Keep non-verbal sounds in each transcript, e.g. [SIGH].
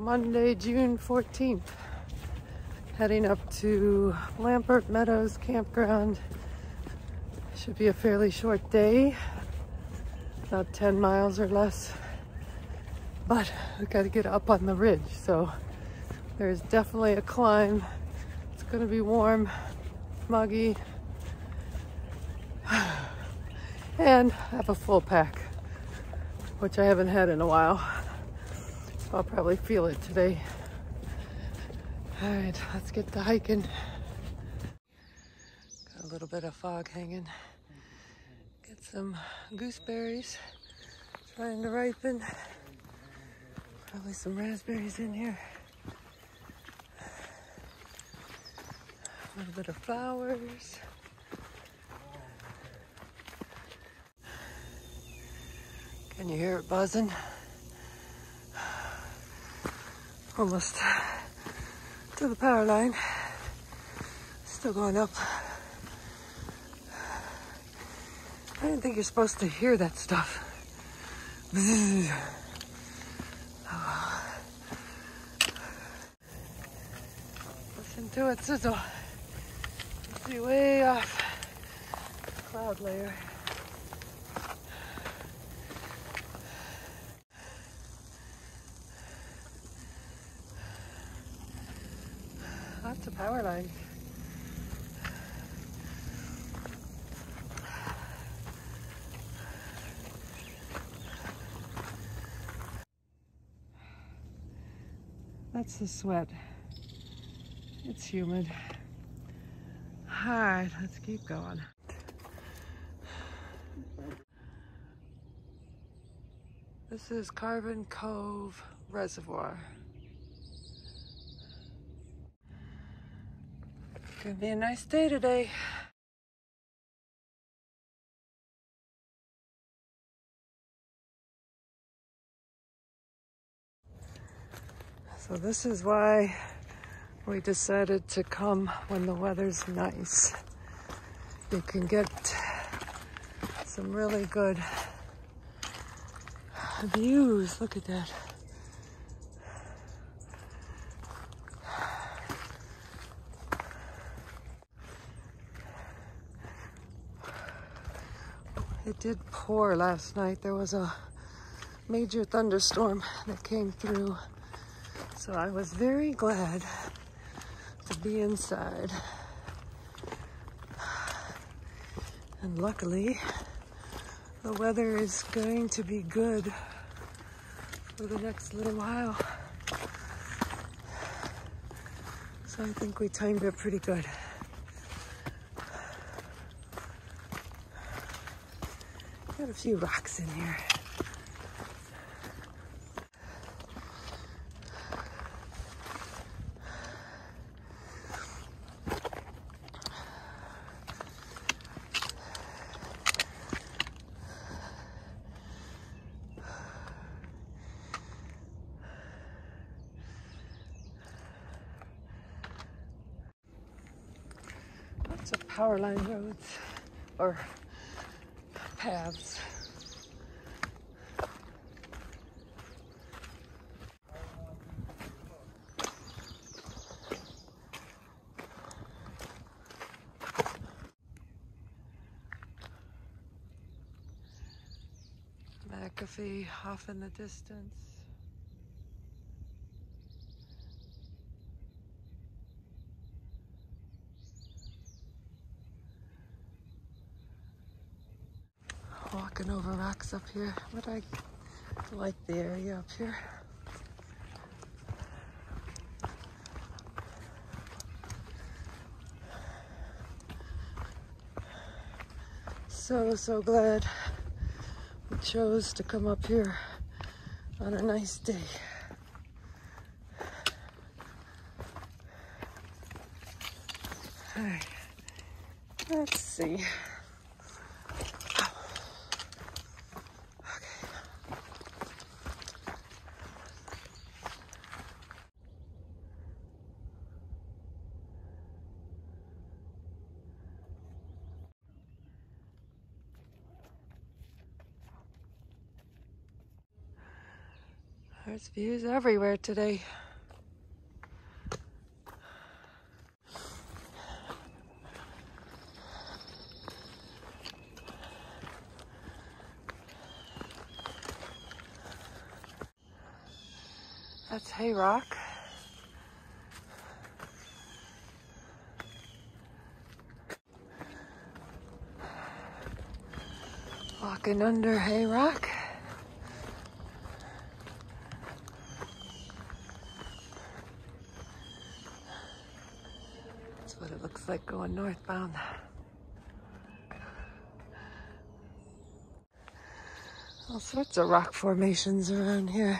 Monday, June 14th. Heading up to Lampert Meadows Campground. Should be a fairly short day, about 10 miles or less. But we got to get up on the ridge, so there's definitely a climb. It's going to be warm, muggy, [SIGHS] and I have a full pack which I haven't had in a while. I'll probably feel it today. All right, let's get to hiking. Got a little bit of fog hanging. Get some gooseberries trying to ripen. Probably some raspberries in here. A little bit of flowers. Can you hear it buzzing? Almost to the power line. Still going up. I didn't think you're supposed to hear that stuff. Oh, Listen to it sizzle. See way off cloud layer. Lots of power lines. That's the sweat. It's humid. All right, let's keep going. This is Carvin Cove Reservoir. Gonna be a nice day today. So this is why we decided to come when the weather's nice. You can get some really good views. Look at that. It did pour last night. There was a major thunderstorm that came through. So I was very glad to be inside. And luckily, the weather is going to be good for the next little while. So I think we timed it pretty good. Got a few rocks in here. Lots of power line roads or paths. McAfee off in the distance. Walking over rocks up here, but I like the area up here. So, so glad we chose to come up here on a nice day. There's views everywhere today. That's Hay Rock. Walking under Hayrock. That's what it looks like going northbound. All sorts of rock formations around here.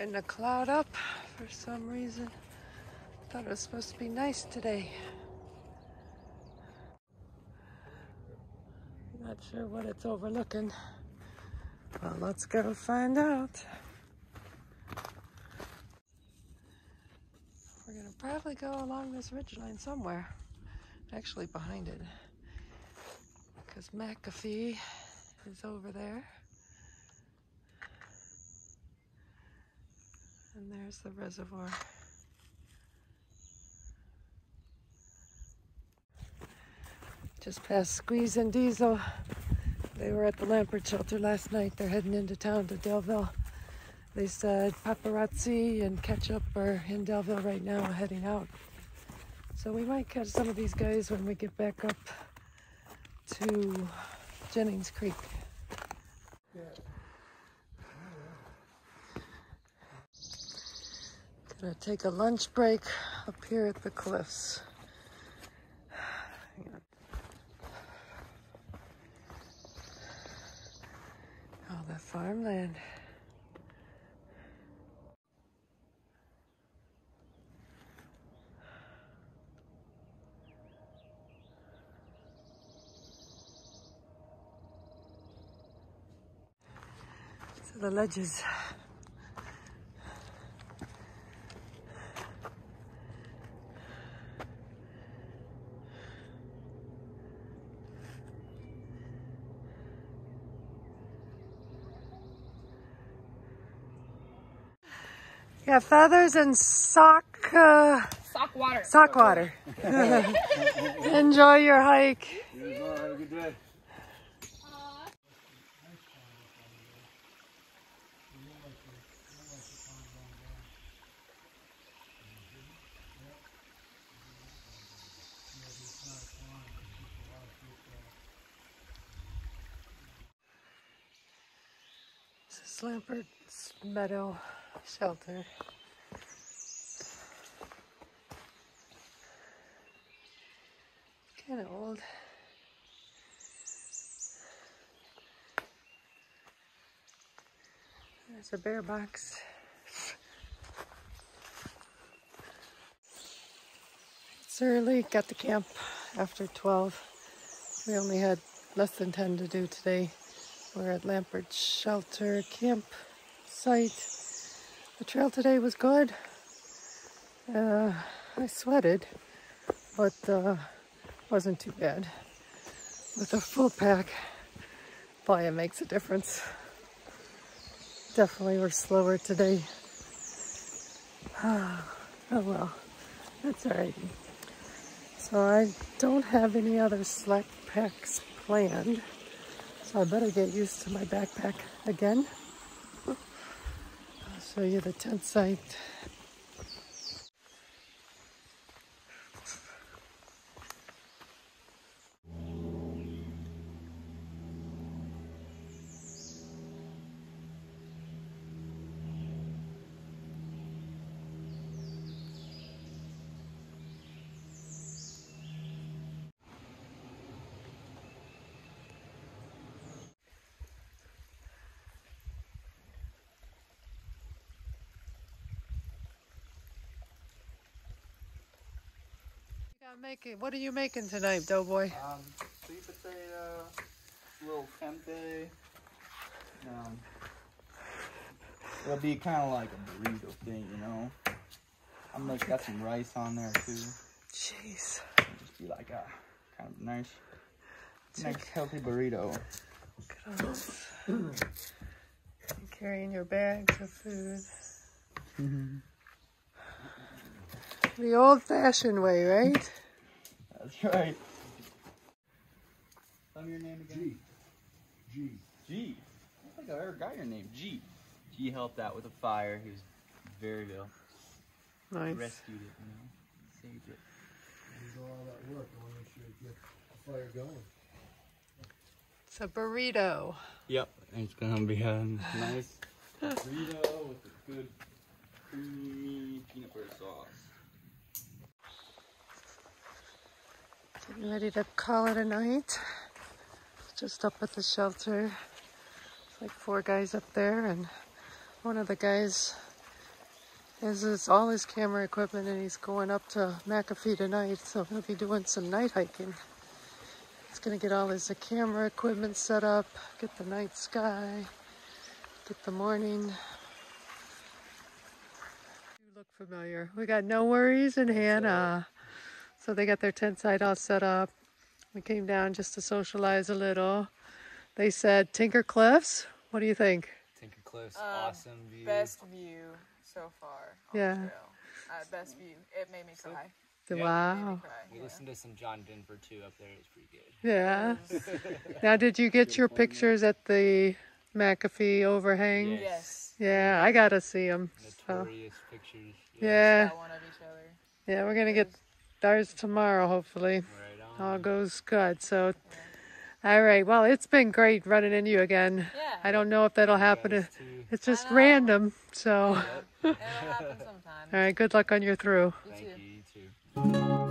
Starting to cloud up for some reason. Thought it was supposed to be nice today. Not sure what it's overlooking. Well, let's go find out. We're gonna probably go along this ridge line somewhere. Actually behind it. Because McAfee is over there. There's the reservoir. Just past Squeeze and Diesel. They were at the Lampert shelter last night. They're heading into town to Daleville. They said paparazzi and ketchup are in Daleville right now, heading out. So we might catch some of these guys when we get back up to Jennings Creek. Gonna take a lunch break up here at the cliffs. All that farmland. The ledges. Yeah, feathers and sock uh, Sock water. sock water. [LAUGHS] Enjoy your hike. You. Have a good day. This is Lampert's Meadow Shelter. Kind of old. There's a bear box. It's early, got to camp after 12. We only had less than 10 to do today. We're at Lampert Shelter Camp site. The trail today was good. Uh, I sweated, but uh, wasn't too bad. With a full pack, it makes a difference. Definitely we're slower today. [SIGHS] oh well, that's alright. So I don't have any other slack packs planned. So I better get used to my backpack again. Show you the tent site. I'm making. What are you making tonight, Doughboy? Um, sweet potato, little tempeh. Um, it'll be kind of like a burrito thing, you know. I'm like got some rice on there too. Jeez. It'll just be like a kind of nice, nice healthy burrito. Look at all this. You're carrying your bags of food. The old-fashioned way, right? That's right. Tell me your name again. G. G. G. I don't think I've ever got your name. G. G helped out with the fire. He was very ill. Nice. Rescued it, you know. Saved it. You do all that work, I want to make sure you get the fire going. It's a burrito. Yep. It's gonna be a nice [LAUGHS] burrito with a good creamy peanut butter sauce. Getting ready to call it a night. Just up at the shelter. It's like four guys up there, and one of the guys has his, all his camera equipment, and he's going up to McAfee tonight, so he'll be doing some night hiking. He's gonna get all his camera equipment set up, get the night sky, get the morning. You look familiar. We got no worries in Hannah. So they got their tent site all set up. We came down just to socialize a little. They said Tinker Cliffs. What do you think? Tinker Cliffs, Um, awesome view. Best view so far. On Yeah. The trail. Uh, best view. It made me cry. The- It made me Wow. cry. We yeah. listened to some John Denver too up there. It was pretty good. Yeah. [LAUGHS] Now, did you get your pictures at the McAfee overhang? Yes. Yes. Yeah, I gotta see them. Notorious pictures. Yeah, Got one of each other. yeah, we're gonna get ours tomorrow, hopefully. Right. All goes good. So, all right. Well, it's been great running into you again. Yeah. I don't know if that'll happen. Guys, too. It's just random. So, [LAUGHS] It'll happen sometime. all right. Good luck on your through. You Thank too. you. You too.